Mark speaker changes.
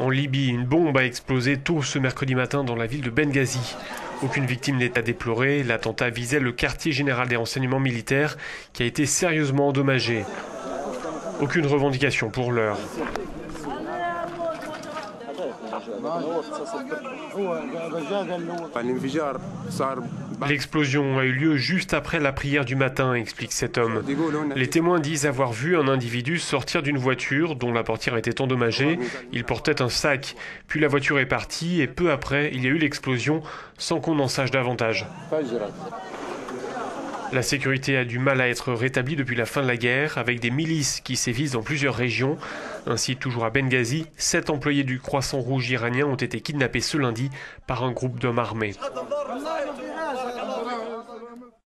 Speaker 1: En Libye, une bombe a explosé tôt ce mercredi matin dans la ville de Benghazi. Aucune victime n'est à déplorer. L'attentat visait le quartier général des renseignements militaires qui a été sérieusement endommagé. Aucune revendication pour l'heure. L'explosion a eu lieu juste après la prière du matin, explique cet homme. Les témoins disent avoir vu un individu sortir d'une voiture dont la portière était endommagée. Il portait un sac. Puis la voiture est partie et peu après, il y a eu l'explosion sans qu'on en sache davantage. La sécurité a du mal à être rétablie depuis la fin de la guerre, avec des milices qui sévissent dans plusieurs régions. Ainsi, toujours à Benghazi, sept employés du Croissant Rouge iranien ont été kidnappés ce lundi par un groupe d'hommes armés.